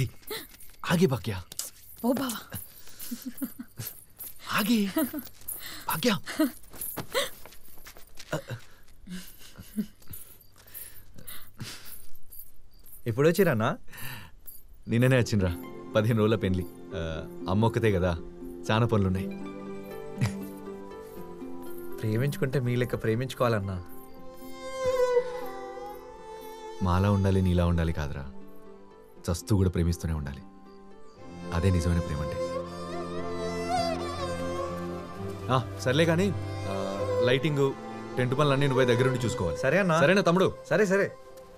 ఏయ్ ఆగే భాగ్య ఓ బావా ఆగే భాగ్య ఎప్పుడు వచ్చిరన్నా నిన్ననే వచ్చిండ్రా. పదిహేను రోజుల పెళ్ళి అమ్మ ఒక్కతే కదా చాలా పనులున్నాయి. ప్రేమించుకుంటే మీ లెక్క ప్రేమించుకోవాలన్నా. మాలా ఉండాలి నీలా ఉండాలి కాదురా. చస్తూ కూడా ప్రేమిస్తూనే ఉండాలి. అదే నిజమైన ప్రేమ అంటే ఆ, సర్లే కానీ లైటింగ్ టెంట్ పనులు అన్నీ నువ్వు దగ్గర ఉండి చూసుకోవాలి. సరే అన్నా. సరేనా తమ్ముడు? సరే సరే.